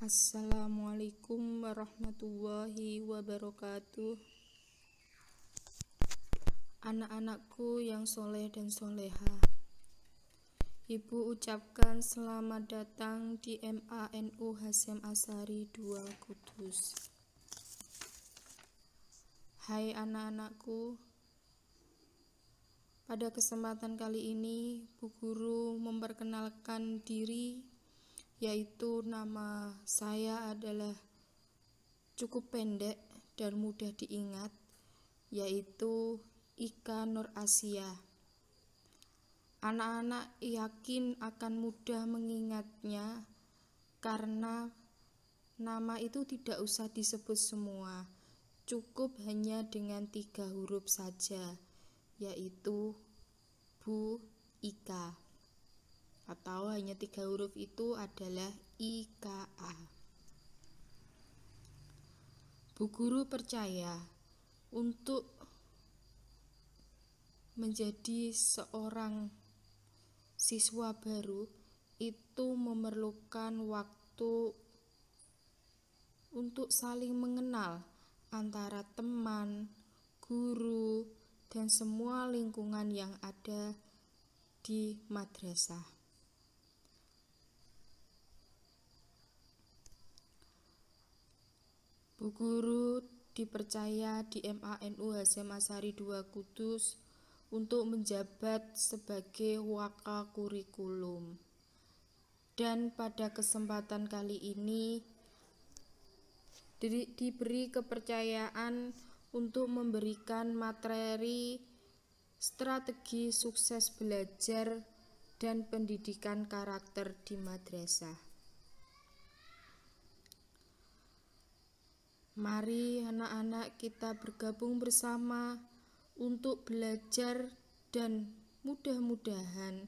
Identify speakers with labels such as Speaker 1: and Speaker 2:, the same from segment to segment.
Speaker 1: Assalamualaikum warahmatullahi wabarakatuh. Anak-anakku yang soleh dan soleha Ibu ucapkan selamat datang di MANU Hasyim Asari 2 Kudus. Hai anak-anakku Pada kesempatan kali ini Bu Guru memperkenalkan diri yaitu nama saya adalah cukup pendek dan mudah diingat, yaitu Ika Nur Asia. Anak-anak yakin akan mudah mengingatnya karena nama itu tidak usah disebut semua, cukup hanya dengan tiga huruf saja, yaitu Bu Ika atau hanya tiga huruf itu adalah IKA. Bu guru percaya untuk menjadi seorang siswa baru itu memerlukan waktu untuk saling mengenal antara teman, guru, dan semua lingkungan yang ada di madrasah. Bu Guru dipercaya di MANU Hasyim Asari 2 Kudus untuk menjabat sebagai waka kurikulum. Dan pada kesempatan kali ini di, diberi kepercayaan untuk memberikan materi strategi sukses belajar dan pendidikan karakter di madrasah. Mari anak-anak kita bergabung bersama untuk belajar dan mudah-mudahan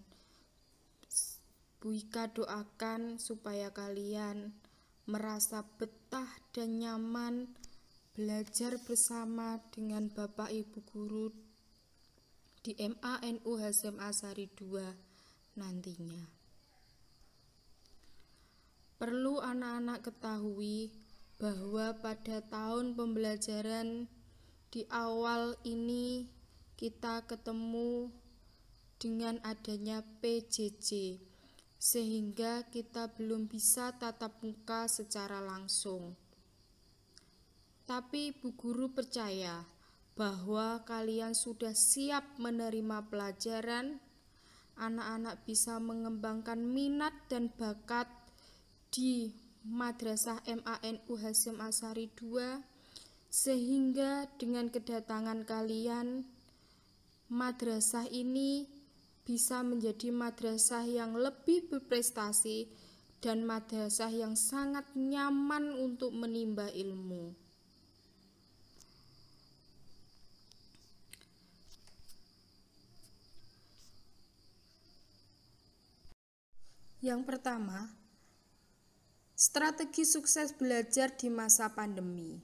Speaker 1: Bu Ika doakan supaya kalian merasa betah dan nyaman belajar bersama dengan Bapak Ibu Guru di MANU Hasyim Asari 2 nantinya. Perlu anak-anak ketahui bahwa pada tahun pembelajaran di awal ini kita ketemu dengan adanya PJJ sehingga kita belum bisa tatap muka secara langsung. Tapi Bu Guru percaya bahwa kalian sudah siap menerima pelajaran, anak-anak bisa mengembangkan minat dan bakat di Madrasah MANU Hasyim Asari 2 sehingga dengan kedatangan kalian madrasah ini bisa menjadi madrasah yang lebih berprestasi dan madrasah yang sangat nyaman untuk menimba ilmu. Yang pertama, Strategi sukses belajar di masa pandemi.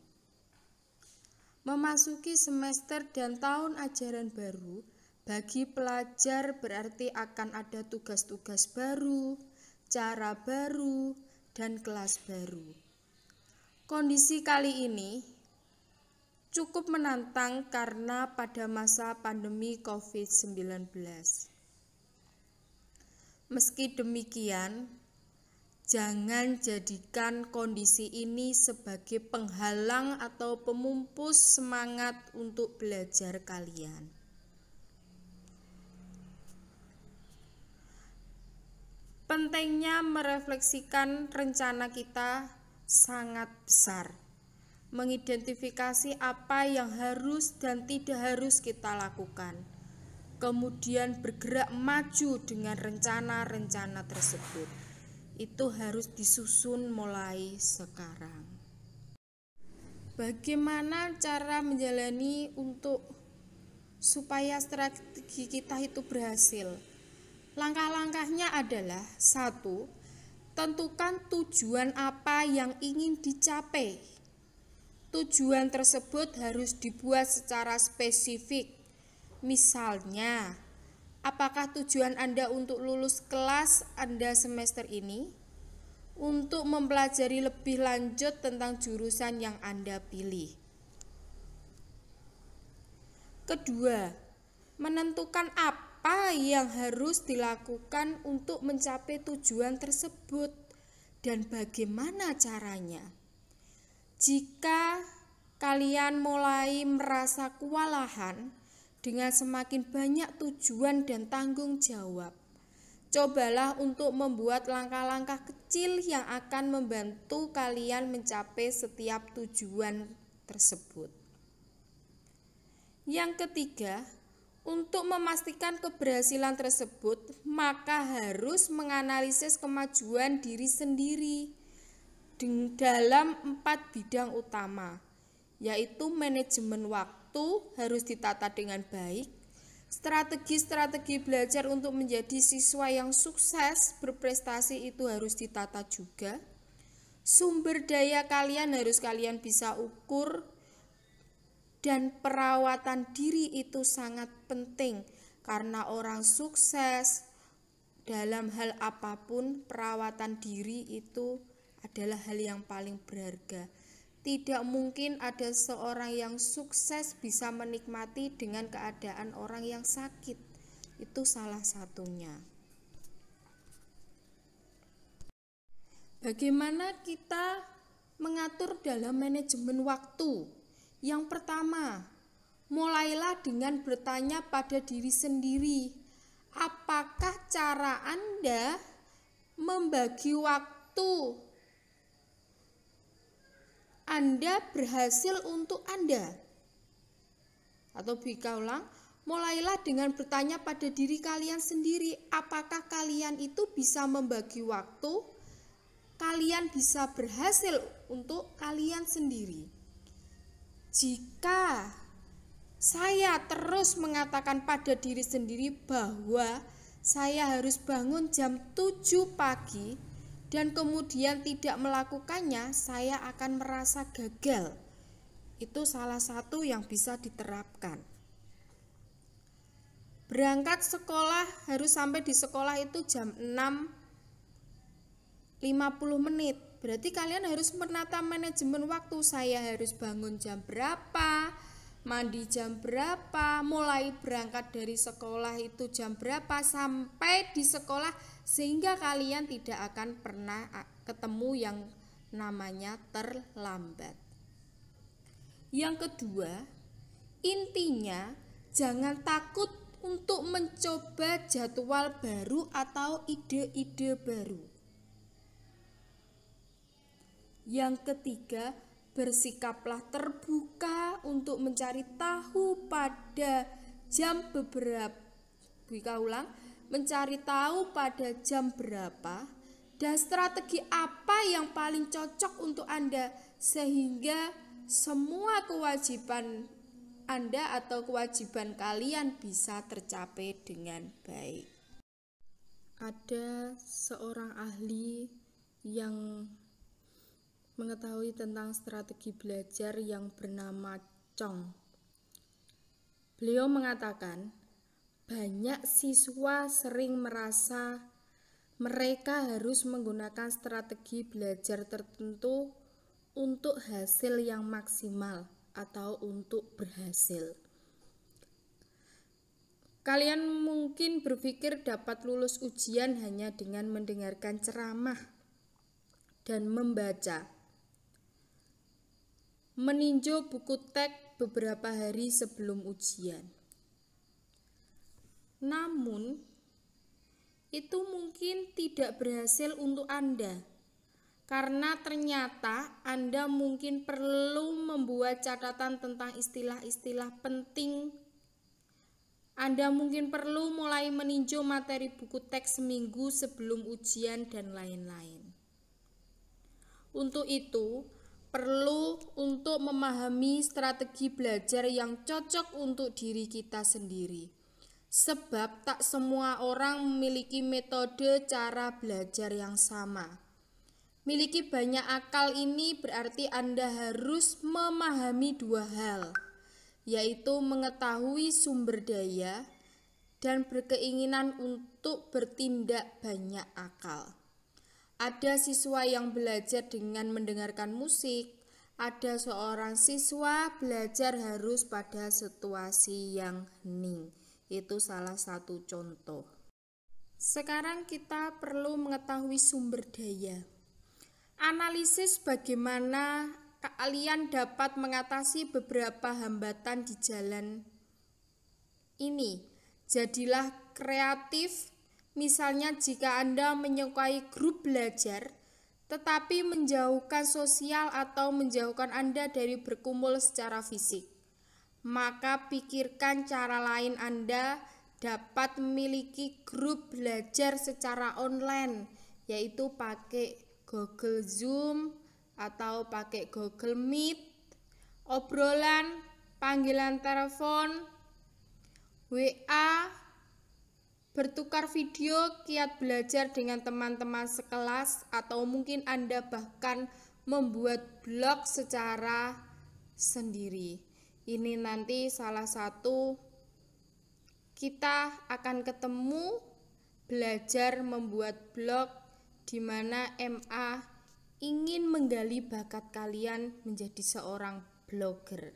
Speaker 1: Memasuki semester dan tahun ajaran baru, bagi pelajar berarti akan ada tugas-tugas baru, cara baru, dan kelas baru. Kondisi kali ini cukup menantang karena pada masa pandemi COVID-19. Meski demikian, Jangan jadikan kondisi ini sebagai penghalang atau pemumpus semangat untuk belajar kalian. Pentingnya merefleksikan rencana kita sangat besar. Mengidentifikasi apa yang harus dan tidak harus kita lakukan. Kemudian bergerak maju dengan rencana-rencana tersebut itu harus disusun mulai sekarang. Bagaimana cara menjalani untuk supaya strategi kita itu berhasil? Langkah-langkahnya adalah satu, tentukan tujuan apa yang ingin dicapai. Tujuan tersebut harus dibuat secara spesifik. Misalnya, Apakah tujuan Anda untuk lulus kelas Anda semester ini? untuk mempelajari lebih lanjut tentang jurusan yang Anda pilih. Kedua, menentukan apa yang harus dilakukan untuk mencapai tujuan tersebut dan bagaimana caranya. Jika kalian mulai merasa kewalahan dengan semakin banyak tujuan dan tanggung jawab, Cobalah untuk membuat langkah-langkah kecil yang akan membantu kalian mencapai setiap tujuan tersebut. Yang ketiga, untuk memastikan keberhasilan tersebut, maka harus menganalisis kemajuan diri sendiri dalam empat bidang utama, yaitu manajemen waktu harus ditata dengan baik, Strategi-strategi belajar untuk menjadi siswa yang sukses berprestasi itu harus ditata juga. Sumber daya kalian harus kalian bisa ukur dan perawatan diri itu sangat penting karena orang sukses dalam hal apa pun perawatan diri itu adalah hal yang paling berharga. Tidak mungkin ada seorang yang sukses bisa menikmati dengan keadaan orang yang sakit. Itu salah satunya. Bagaimana kita mengatur dalam manajemen waktu? Yang pertama, mulailah dengan bertanya pada diri sendiri, apakah cara Anda membagi waktu anda berhasil untuk Anda. Atau bika ulang, mulailah dengan bertanya pada diri kalian sendiri, apakah kalian itu bisa membagi waktu, kalian bisa berhasil untuk kalian sendiri. Jika saya terus mengatakan pada diri sendiri bahwa saya harus bangun jam 7 pagi, dan kemudian tidak melakukannya, saya akan merasa gagal. Itu salah satu yang bisa diterapkan. Berangkat sekolah harus sampai di sekolah itu jam 6 50 menit. Berarti kalian harus menata manajemen waktu. Saya harus bangun jam berapa, mandi jam berapa, mulai berangkat dari sekolah itu jam berapa sampai di sekolah sehingga kalian tidak akan pernah ketemu yang namanya terlambat. Yang kedua, intinya jangan takut untuk mencoba jadwal baru atau ide-ide baru. Yang ketiga, bersikaplah terbuka untuk mencari tahu pada jam beberapa Bika ulang mencari tahu pada jam berapa dan strategi apa yang paling cocok untuk Anda sehingga semua kewajiban Anda atau kewajiban kalian bisa tercapai dengan baik. Ada seorang ahli yang mengetahui tentang strategi belajar yang bernama Chong. Beliau mengatakan, banyak siswa sering merasa mereka harus menggunakan strategi belajar tertentu untuk hasil yang maksimal atau untuk berhasil. Kalian mungkin berpikir dapat lulus ujian hanya dengan mendengarkan ceramah dan membaca. Meninjau buku teks beberapa hari sebelum ujian. Namun, itu mungkin tidak berhasil untuk Anda, karena ternyata Anda mungkin perlu membuat catatan tentang istilah-istilah penting. Anda mungkin perlu mulai meninjau materi buku teks seminggu sebelum ujian, dan lain-lain. Untuk itu, perlu untuk memahami strategi belajar yang cocok untuk diri kita sendiri sebab tak semua orang memiliki metode cara belajar yang sama. Miliki banyak akal ini berarti Anda harus memahami dua hal, yaitu mengetahui sumber daya dan berkeinginan untuk bertindak banyak akal. Ada siswa yang belajar dengan mendengarkan musik, ada seorang siswa belajar harus pada situasi yang hening. Itu salah satu contoh. Sekarang kita perlu mengetahui sumber daya. Analisis bagaimana kalian dapat mengatasi beberapa hambatan di jalan ini. Jadilah kreatif Misalnya jika Anda menyukai grup belajar, tetapi menjauhkan sosial atau menjauhkan Anda dari berkumpul secara fisik, maka pikirkan cara lain Anda dapat memiliki grup belajar secara online, yaitu pakai Google Zoom atau pakai Google Meet, obrolan, panggilan telepon, WA, bertukar video, kiat belajar dengan teman-teman sekelas, atau mungkin Anda bahkan membuat blog secara sendiri. Ini nanti salah satu kita akan ketemu belajar membuat blog di mana MA ingin menggali bakat kalian menjadi seorang blogger.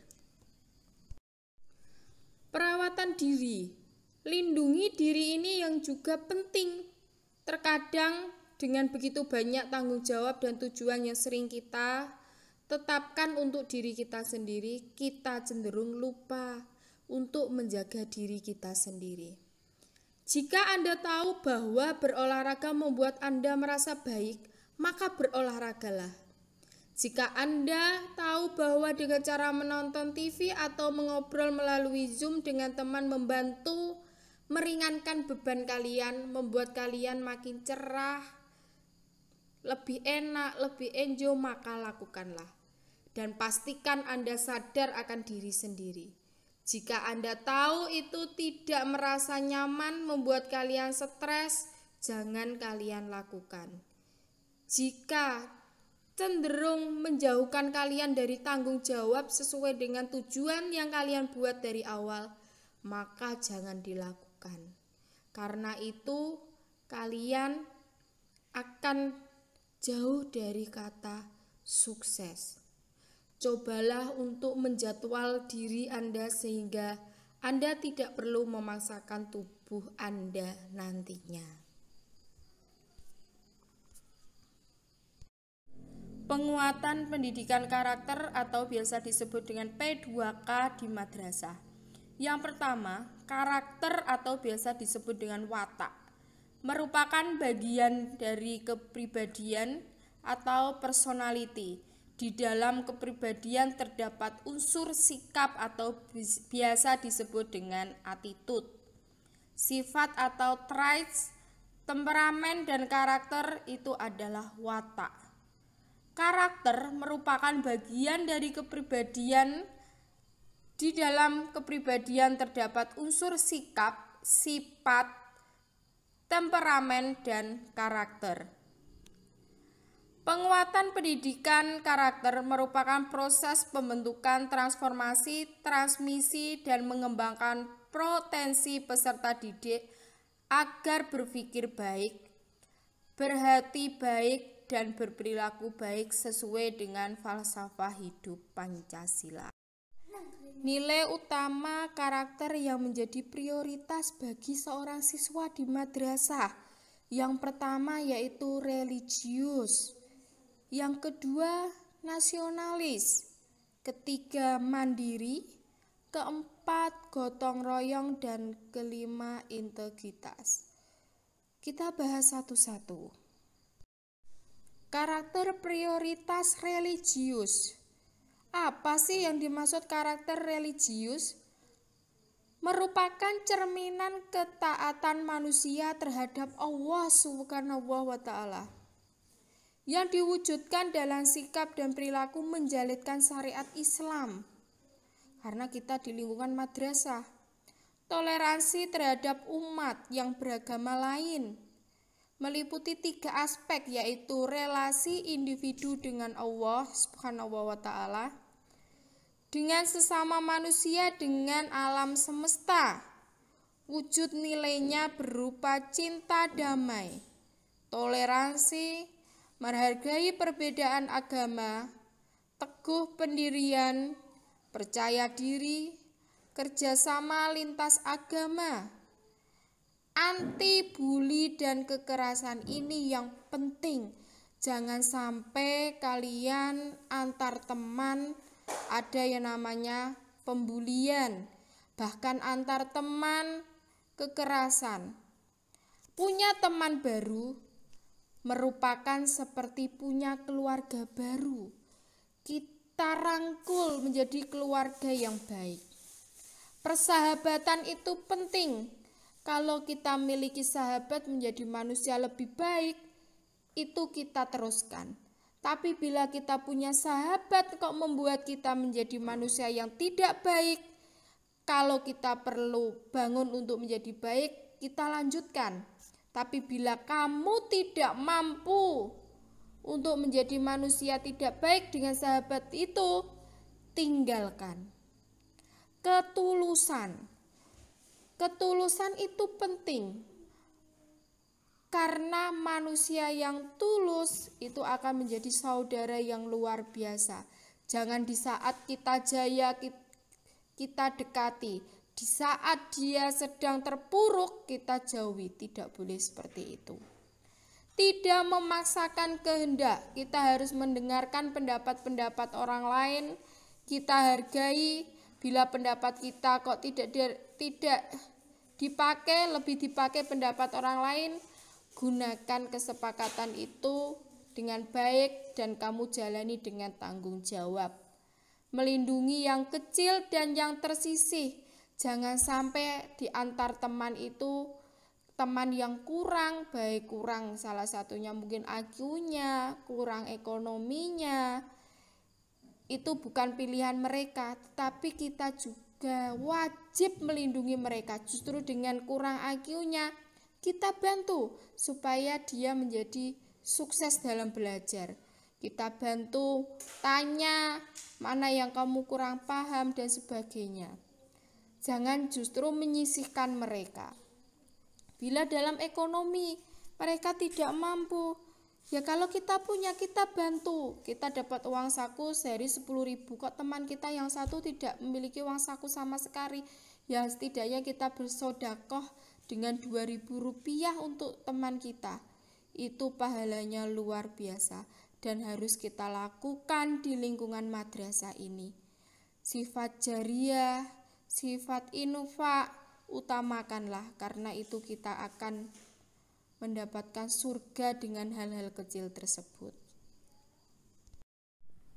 Speaker 1: Perawatan diri Lindungi diri ini yang juga penting. Terkadang dengan begitu banyak tanggung jawab dan tujuan yang sering kita tetapkan untuk diri kita sendiri, kita cenderung lupa untuk menjaga diri kita sendiri. Jika Anda tahu bahwa berolahraga membuat Anda merasa baik, maka berolahragalah. Jika Anda tahu bahwa dengan cara menonton TV atau mengobrol melalui Zoom dengan teman membantu meringankan beban kalian, membuat kalian makin cerah, lebih enak, lebih enjoy, maka lakukanlah. Dan pastikan Anda sadar akan diri sendiri. Jika Anda tahu itu tidak merasa nyaman, membuat kalian stres, jangan kalian lakukan. Jika cenderung menjauhkan kalian dari tanggung jawab sesuai dengan tujuan yang kalian buat dari awal, maka jangan dilakukan lakukan. Karena itu, kalian akan jauh dari kata sukses. Cobalah untuk menjadwal diri Anda sehingga Anda tidak perlu memaksakan tubuh Anda nantinya. Penguatan pendidikan karakter atau biasa disebut dengan P2K di madrasah. Yang pertama, karakter atau biasa disebut dengan watak merupakan bagian dari kepribadian atau personality. Di dalam kepribadian terdapat unsur sikap atau biasa disebut dengan attitude. Sifat atau traits, temperamen dan karakter itu adalah watak. Karakter merupakan bagian dari kepribadian di dalam kepribadian terdapat unsur sikap, sifat, temperamen, dan karakter. Penguatan pendidikan karakter merupakan proses pembentukan transformasi, transmisi, dan mengembangkan potensi peserta didik agar berpikir baik, berhati baik, dan berperilaku baik sesuai dengan falsafah hidup Pancasila. Nilai utama karakter yang menjadi prioritas bagi seorang siswa di madrasah. Yang pertama yaitu religius. Yang kedua nasionalis. Ketiga mandiri. Keempat gotong royong dan kelima integritas. Kita bahas satu-satu. Karakter prioritas religius apa sih yang dimaksud karakter religius? Merupakan cerminan ketaatan manusia terhadap Allah Subhanahu wa taala yang diwujudkan dalam sikap dan perilaku menjalitkan syariat Islam. Karena kita di lingkungan madrasah, toleransi terhadap umat yang beragama lain meliputi tiga aspek yaitu relasi individu dengan Allah Subhanahu wa taala, dengan sesama manusia dengan alam semesta. Wujud nilainya berupa cinta damai, toleransi, menghargai perbedaan agama, teguh pendirian, percaya diri, kerjasama lintas agama, anti bully dan kekerasan ini yang penting. Jangan sampai kalian antar teman ada yang namanya pembulian, bahkan antar teman kekerasan. Punya teman baru merupakan seperti punya keluarga baru. Kita rangkul menjadi keluarga yang baik. Persahabatan itu penting. Kalau kita miliki sahabat menjadi manusia lebih baik, itu kita teruskan. Tapi bila kita punya sahabat kok membuat kita menjadi manusia yang tidak baik, kalau kita perlu bangun untuk menjadi baik, kita lanjutkan. Tapi bila kamu tidak mampu untuk menjadi manusia tidak baik dengan sahabat itu, tinggalkan. Ketulusan. Ketulusan itu penting. Karena manusia yang tulus itu akan menjadi saudara yang luar biasa. Jangan di saat kita jaya kita dekati, di saat dia sedang terpuruk, kita jauhi. Tidak boleh seperti itu. Tidak memaksakan kehendak, kita harus mendengarkan pendapat-pendapat orang lain. Kita hargai bila pendapat kita kok tidak tidak dipakai, lebih dipakai pendapat orang lain. Gunakan kesepakatan itu dengan baik dan kamu jalani dengan tanggung jawab. Melindungi yang kecil dan yang tersisih Jangan sampai di antar teman itu teman yang kurang baik kurang salah satunya mungkin IQ-nya, kurang ekonominya. Itu bukan pilihan mereka, tetapi kita juga wajib melindungi mereka. Justru dengan kurang IQ-nya kita bantu supaya dia menjadi sukses dalam belajar. Kita bantu tanya mana yang kamu kurang paham dan sebagainya. Jangan justru menyisihkan mereka. Bila dalam ekonomi mereka tidak mampu, ya kalau kita punya kita bantu. Kita dapat uang saku sehari 10 ribu, kok teman kita yang satu tidak memiliki uang saku sama sekali. Ya setidaknya kita bersodakoh dengan 2000 rupiah untuk teman kita. Itu pahalanya luar biasa dan harus kita lakukan di lingkungan madrasah ini. Sifat jariah sifat inufa utamakanlah karena itu kita akan mendapatkan surga dengan hal-hal kecil tersebut.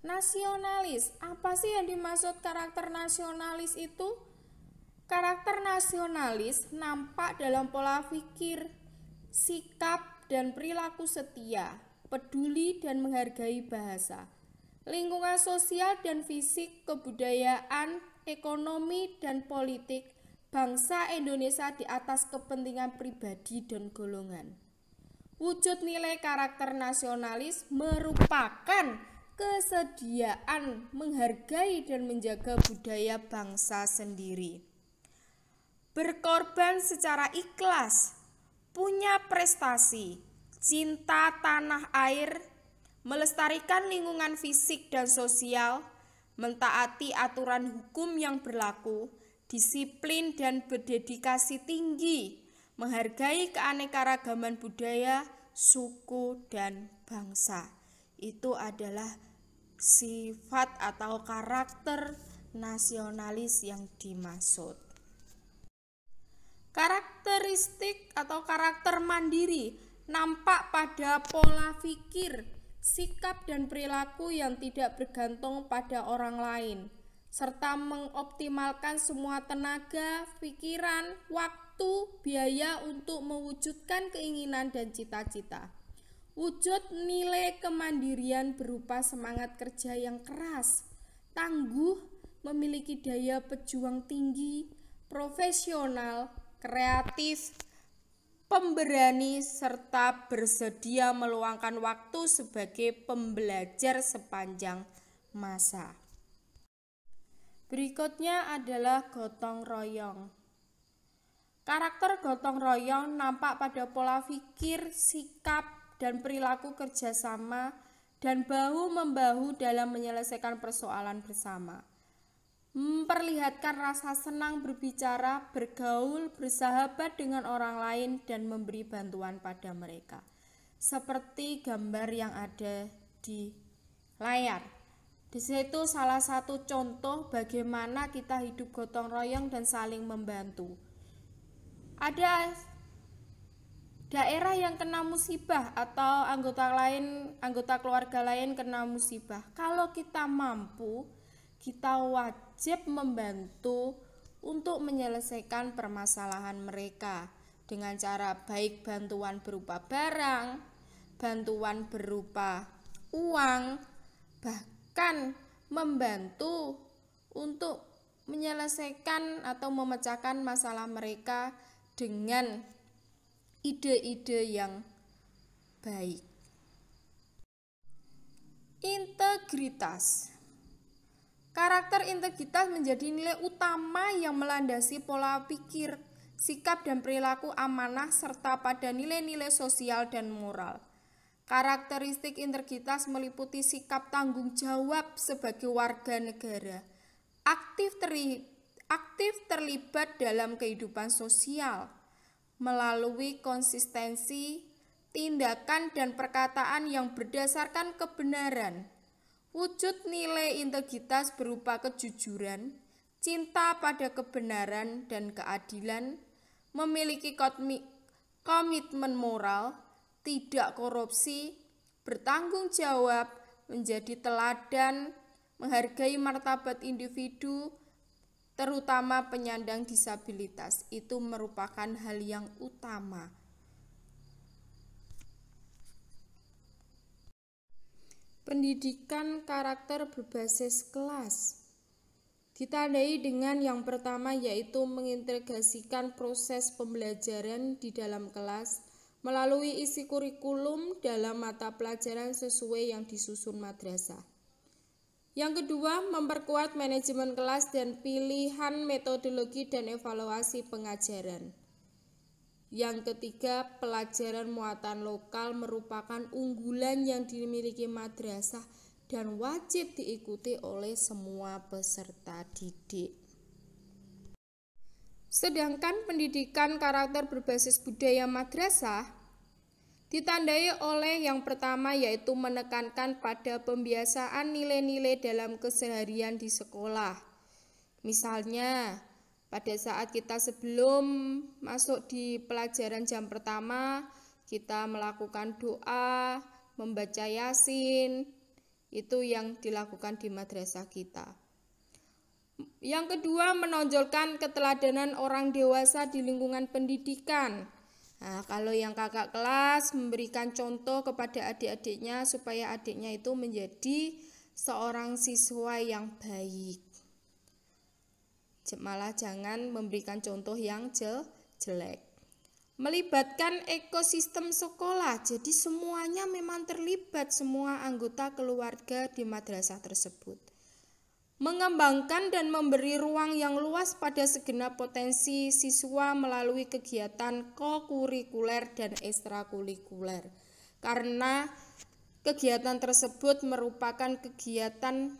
Speaker 1: Nasionalis, apa sih yang dimaksud karakter nasionalis itu? Karakter nasionalis nampak dalam pola pikir, sikap, dan perilaku setia, peduli dan menghargai bahasa, lingkungan sosial dan fisik, kebudayaan, ekonomi, dan politik bangsa Indonesia di atas kepentingan pribadi dan golongan. Wujud nilai karakter nasionalis merupakan kesediaan menghargai dan menjaga budaya bangsa sendiri. Berkorban secara ikhlas, punya prestasi, cinta tanah air, melestarikan lingkungan fisik dan sosial, mentaati aturan hukum yang berlaku, disiplin dan berdedikasi tinggi, menghargai keanekaragaman budaya, suku, dan bangsa. Itu adalah sifat atau karakter nasionalis yang dimaksud. Karakteristik atau karakter mandiri nampak pada pola pikir sikap dan perilaku yang tidak bergantung pada orang lain, serta mengoptimalkan semua tenaga, pikiran, waktu, biaya untuk mewujudkan keinginan dan cita-cita. Wujud nilai kemandirian berupa semangat kerja yang keras, tangguh, memiliki daya pejuang tinggi, profesional, kreatif, pemberani serta bersedia meluangkan waktu sebagai pembelajar sepanjang masa. Berikutnya adalah gotong royong. Karakter gotong royong nampak pada pola pikir, sikap, dan perilaku kerjasama, dan bahu-membahu dalam menyelesaikan persoalan bersama. Memperlihatkan rasa senang berbicara, bergaul, bersahabat dengan orang lain, dan memberi bantuan pada mereka, seperti gambar yang ada di layar. Di situ salah satu contoh bagaimana kita hidup gotong royong dan saling membantu. Ada daerah yang kena musibah atau anggota lain, anggota keluarga lain kena musibah. Kalau kita mampu, kita wajib membantu untuk menyelesaikan permasalahan mereka dengan cara baik bantuan berupa barang, bantuan berupa uang, bahkan membantu untuk menyelesaikan atau memecahkan masalah mereka dengan ide-ide yang baik. Integritas Karakter integritas menjadi nilai utama yang melandasi pola pikir, sikap dan perilaku amanah serta pada nilai-nilai sosial dan moral. Karakteristik integritas meliputi sikap tanggung jawab sebagai warga negara, aktif, teri, aktif terlibat dalam kehidupan sosial, melalui konsistensi, tindakan dan perkataan yang berdasarkan kebenaran. Wujud nilai integritas berupa kejujuran, cinta pada kebenaran dan keadilan, memiliki komitmen moral, tidak korupsi, bertanggung jawab, menjadi teladan, menghargai martabat individu, terutama penyandang disabilitas. Itu merupakan hal yang utama. Pendidikan karakter berbasis kelas ditandai dengan yang pertama yaitu mengintegrasikan proses pembelajaran di dalam kelas melalui isi kurikulum dalam mata pelajaran sesuai yang disusun madrasah. Yang kedua, memperkuat manajemen kelas dan pilihan metodologi dan evaluasi pengajaran. Yang ketiga, pelajaran muatan lokal merupakan unggulan yang dimiliki madrasah dan wajib diikuti oleh semua peserta didik. Sedangkan pendidikan karakter berbasis budaya madrasah ditandai oleh yang pertama yaitu menekankan pada pembiasaan nilai-nilai dalam keseharian di sekolah. Misalnya, pada saat kita sebelum masuk di pelajaran jam pertama, kita melakukan doa, membaca Yasin, itu yang dilakukan di madrasah kita. Yang kedua, menonjolkan keteladanan orang dewasa di lingkungan pendidikan. Nah, kalau yang kakak kelas memberikan contoh kepada adik-adiknya supaya adiknya itu menjadi seorang siswa yang baik. Malah jangan memberikan contoh yang jelek. Melibatkan ekosistem sekolah, jadi semuanya memang terlibat semua anggota keluarga di madrasah tersebut mengembangkan dan memberi ruang yang luas pada segenap potensi siswa melalui kegiatan kokurikuler dan ekstrakurikuler. Karena kegiatan tersebut merupakan kegiatan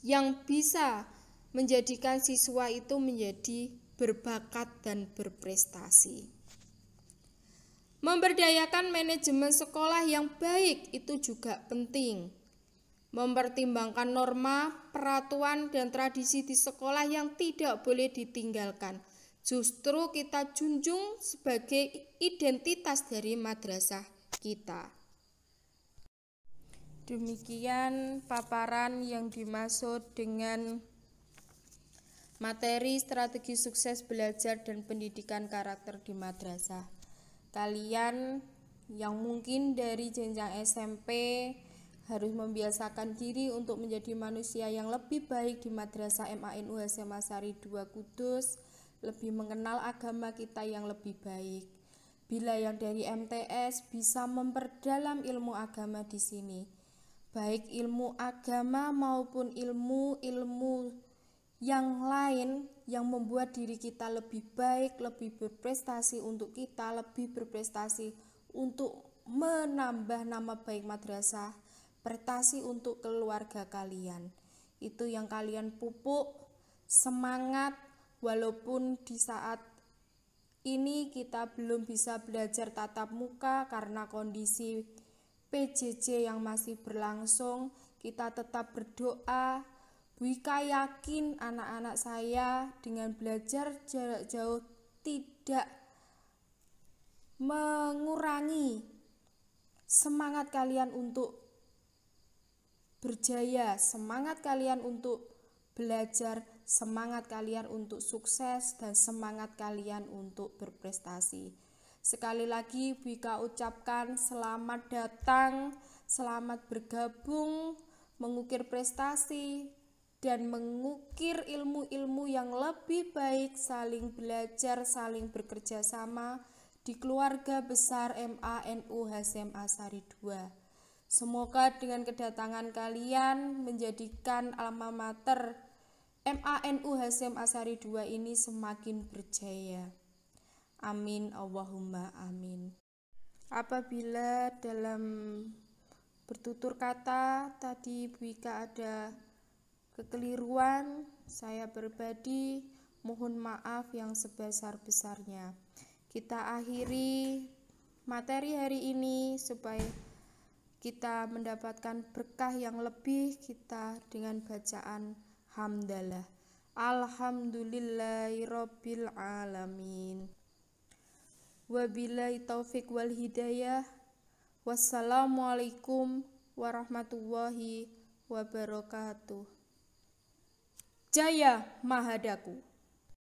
Speaker 1: yang bisa menjadikan siswa itu menjadi berbakat dan berprestasi. Memberdayakan manajemen sekolah yang baik itu juga penting mempertimbangkan norma, peraturan, dan tradisi di sekolah yang tidak boleh ditinggalkan. Justru kita junjung sebagai identitas dari madrasah kita. Demikian paparan yang dimaksud dengan materi strategi sukses belajar dan pendidikan karakter di madrasah. Kalian yang mungkin dari jenjang SMP, harus membiasakan diri untuk menjadi manusia yang lebih baik di Madrasah MANU Hasyam Asari 2 Kudus, lebih mengenal agama kita yang lebih baik. Bila yang dari MTS bisa memperdalam ilmu agama di sini, baik ilmu agama maupun ilmu-ilmu yang lain yang membuat diri kita lebih baik, lebih berprestasi untuk kita, lebih berprestasi untuk menambah nama baik madrasah, prestasi untuk keluarga kalian. Itu yang kalian pupuk, semangat walaupun di saat ini kita belum bisa belajar tatap muka karena kondisi PJJ yang masih berlangsung. Kita tetap berdoa. Wika yakin anak-anak saya dengan belajar jarak jauh tidak mengurangi semangat kalian untuk berjaya, semangat kalian untuk belajar, semangat kalian untuk sukses, dan semangat kalian untuk berprestasi. Sekali lagi, Bika ucapkan selamat datang, selamat bergabung, mengukir prestasi, dan mengukir ilmu-ilmu yang lebih baik, saling belajar, saling bekerja sama di keluarga besar MANU HSM Asari II. Semoga dengan kedatangan kalian menjadikan alma mater MANU Hasim Asari II ini semakin berjaya. Amin Allahumma amin. Apabila dalam bertutur kata tadi Bu Ika ada kekeliruan, saya pribadi mohon maaf yang sebesar-besarnya. Kita akhiri materi hari ini supaya kita mendapatkan berkah yang lebih kita dengan bacaan hamdalah. Alhamdulillahirabbil alamin. Wabillahi taufik wal hidayah. Wassalamualaikum warahmatullahi wabarakatuh Jaya Mahadaku